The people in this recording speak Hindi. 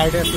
गाइडेंस